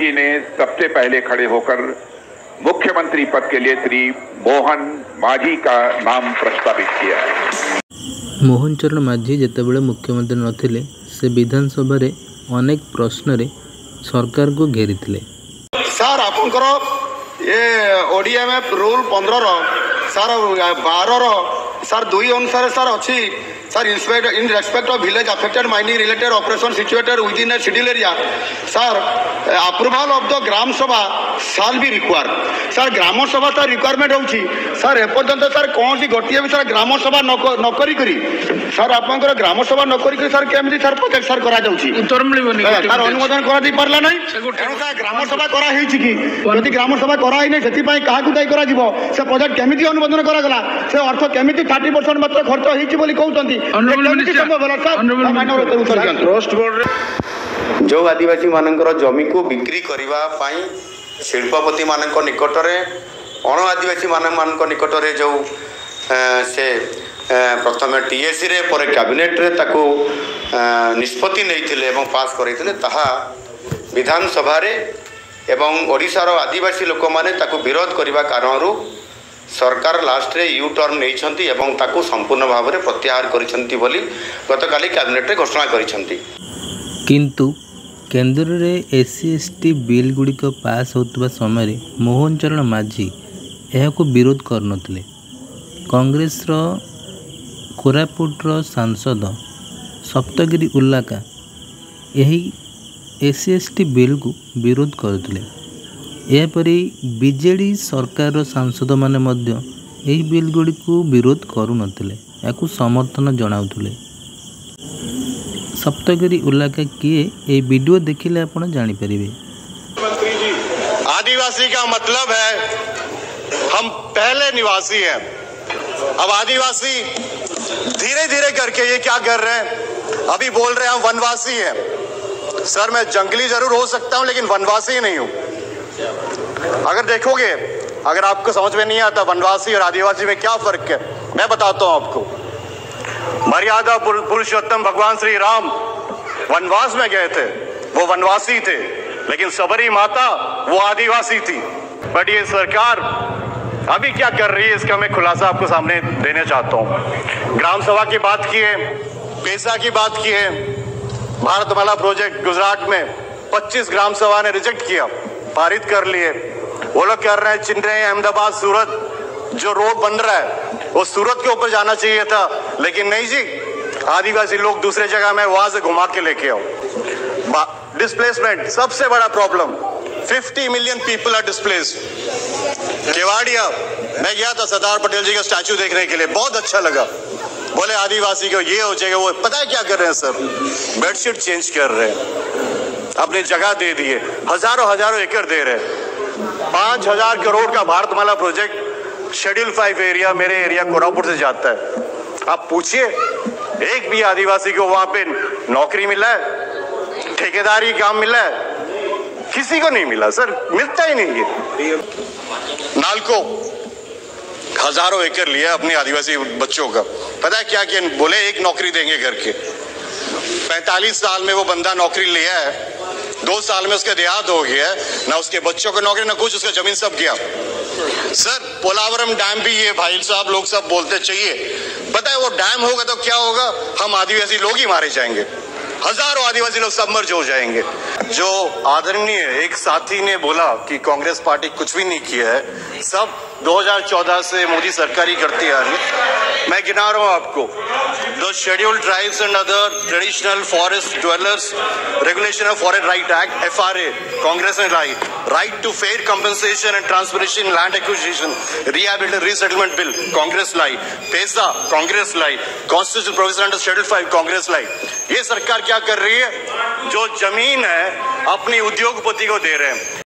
जी ने सबसे पहले खड़े होकर मुख्यमंत्री पद के लिए श्री मोहन माझी का नाम प्रस्तावित किया है ମୋହନ ଚରଣ ମାଝୀ ଯେତେବେଳେ ମୁଖ୍ୟମନ୍ତ୍ରୀ ନଥିଲେ ସେ ବିଧାନସଭାରେ ଅନେକ ପ୍ରଶ୍ନରେ ସରକାରକୁ ଘେରିଥିଲେ ସାର୍ ଆପଣଙ୍କର ଏ ଓଡିଏମ୍ଏଫ୍ ରୁଲ୍ ପନ୍ଦରର ସାର୍ ବାରର ସାର୍ ଦୁଇ ଅନୁସାରେ ସାର୍ ଅଛି sir inspect in respect of village affected mining related operation situated within a scheduled area sir approval of the Gram Sabha shall be require sir Gram Sabha sir requirement ହେଉଛି sir ଏପର୍ଯ୍ୟନ୍ତ sir କୌଣସି ଗୋଟିଏ ବି sir ଗ୍ରାମ ସଭା ନ କରିକରି sir ଆପଣଙ୍କର ଗ୍ରାମ ସଭା ନ କରିକରି ସାର୍ କେମିତି ସାର୍ ପ୍ରୋଜେକ୍ଟ ସାର୍ କରାଯାଉଛି ଉତ୍ତର ମିଳିବନି ସାର୍ ଅନୁମୋଦନ କରାଯାଇ ପାରିଲା ନାହିଁ ତେଣୁ ସାର୍ ଗ୍ରାମ ସଭା କରାହେଇଛି କି ଯଦି ଗ୍ରାମ ସଭା କରାହେଇନି ସେଥିପାଇଁ କାହାକୁ ଦାୟୀ କରାଯିବ ସେ ପ୍ରୋଜେକ୍ଟ କେମିତି ଅନୁମୋଦନ କରାଗଲା ସେ ଅର୍ଥ କେମିତି ଥାର୍ଟି ପରସେଣ୍ଟ ମାତ୍ର ଖର୍ଚ୍ଚ ହେଇଛି ବୋଲି କହୁଛନ୍ତି Honorable କେମିତି Minister, ସମ୍ଭବ ହେଲା ସାର୍ Honorable ତା ମାନ୍ୟବର ଉତ୍ତର ଉତ୍ତର ଦିଅନ୍ତୁ। ଟ୍ରଷ୍ଟ ବୋର୍ଡରେ ଯେଉଁ ଆଦିବାସୀମାନଙ୍କର ଜମିକୁ ବିକ୍ରି କରିବା ପାଇଁ ଶିଳ୍ପପତିମାନଙ୍କ ନିକଟରେ ଅଣ ଆଦିବାସୀମାନଙ୍କ ନିକଟରେ ଯେଉଁ ସେ ପ୍ରଥମେ ଟିଏସିରେ ପରେ କ୍ୟାବିନେଟ୍ରେ ତାକୁ ନିଷ୍ପତ୍ତି ନେଇଥିଲେ ଏବଂ ପାସ୍ କରାଇଥିଲେ ତାହା ବିଧାନସଭାରେ ଏବଂ ଓଡ଼ିଶାର ଆଦିବାସୀ ଲୋକମାନେ ତାକୁ ବିରୋଧ କରିବା କାରଣରୁ ସରକାର ଲାଷ୍ଟରେ ୟୁ ଟର୍ନ ନେଇଛନ୍ତି ଏବଂ ତାକୁ ସମ୍ପୂର୍ଣ୍ଣ ଭାବରେ ପ୍ରତ୍ୟାହାର କରିଛନ୍ତି ବୋଲି ଗତକାଲି କ୍ୟାବିନେଟ୍ରେ ଘୋଷଣା କରିଛନ୍ତି। କିନ୍ତୁ କେନ୍ଦ୍ରରେ S C S T bill ଗୁଡ଼ିକ ପାସ୍ ହେଉଥିବା ସମୟରେ ମୋହନ ଚରଣ ମାଝୀ ଏହାକୁ ବିରୋଧ କରୁନଥିଲେ। କଂଗ୍ରେସର କୋରାପୁଟର ସାଂସଦ ସପ୍ତଗିରି ଉଲ୍ଲାକା ଏହି ଏସ୍ ସି ଏସ୍ ଟି ବିଲ୍କୁ ବିରୋଧ କରୁଥିଲେ। ଏହାପରି ବିଜେଡ଼ି ସରକାରର ସାଂସଦମାନେ ମଧ୍ୟ ଏହି ବିଲ୍ ଗୁଡ଼ିକୁ ବିରୋଧ କରୁନଥିଲେ ଏହାକୁ ସମର୍ଥନ ଜଣାଉଥିଲେ ସପ୍ତଗିରି ଉଲ୍ଲାକା କିଏ ଏହି ଭିଡ଼ିଓ ଦେଖିଲେ ଆପଣ ଜାଣିପାରିବେ आदिवासी का मतलब है हम पहले निवासी हैं अब आदिवासी धीरे धीरे करके ये क्या कर रहे हैं अभी बोल रहे हैं हम वनवासी हैं सर मैं जंगली जरूर हो सकता हूं लेकिन वनवासी नहीं हूं अगर देखोगे, अगर आपको समझ में नहीं आता वनवासी और आदिवासी में क्या फ़र्क है, मैं बताता हूँ आपको। मर्यादा पुरुषोत्तम भगवान श्री राम वनवास में गए थे। वो वनवासी थे, लेकिन सबरी माता वो आदिवासी थी। बट ये सरकार अभी क्या कर रही है, इसका मैं खुलासा आपको सामने देना चाहता हूँ। ग्राम सभा की बात की है पैसा की बात की है। भारतमाला प्रोजेक्ट गुजरात में 25 ग्राम सभा ने रिजेक्ट किया। पारित कर लिए। वो लोग कर रहे हैं चिन्ह अहमदाबाद, सूरत, जो रोड बन रहा है, वो सूरत के ऊपर जाना चाहिए था। लेकिन नहीं जी, आदिवासी लोग दूसरे जगह में, वहाँ से घुमा के लेके आओ। डिस्प्लेसमेंट सबसे बड़ा problem 50 million people are displaced Kevadia मैं गया था सरदार पटेल जी का स्टैचू देखने के लिए, बहुत अच्छा लगा। बोले, आदिवासी को ये हो जाएगा, वो पता है क्या कर रहे हैं सर? बेडशीट चेंज कर रहे हैं। अपनी जगह दे दिए। हज़ारों हज़ारों एकड़ दे रहे। पाँच हज़ार करोड़ का Bharatmala project schedule five area मेरे एरिया कोरापुर से जाता है। आप पूछिए, एक भी आदिवासी को वहाँ पे नौकरी मिला है? ठेकेदारी काम मिला है? किसी को नहीं मिला, सर। मिलता ही नहीं है। नालको, हज़ारों एकड़ लिया अपने आदिवासी बच्चों का। पता है क्या किया बोले, एक नौकरी देंगे घर के। पैंतालीस साल में वो बंदा नौकरी लिया है। दो साल में उसका देहात हो गया ना उसके बच्चों को नौकरी, ना कुछ, उसका ज़मीन सब गया। सर, पोलावरम डैम भी ये भाई साहब लोग सब बोलते चाहिए। पता है वो डैम होगा तो क्या होगा? हम आदिवासी लोग ही मारे जाएँगे। हज़ारों आदिवासी लोग सबमर्ज हो जाएँगे। जो आदरणीय एक साथी ने बोला कि कांग्रेस पार्टी कुछ भी नहीं किया है, सब 2014 से मोदी सरकार ही करती आ रही है। मैं गिना रहा हूँ आपको। The schedule tribes and other traditional forest dwellers regulation of forest right act F Congress ने लाई right to fair compensation and transportation land acquisition rehabilitation resettlement bill Congress लाई। पैसा कांग्रेस लाई। Constitution provision under schedule five Congress लाई। ये सरकार क्या कर रही है? जो ज़मीन है अपनी उद्योगपति को दे रहे हैं।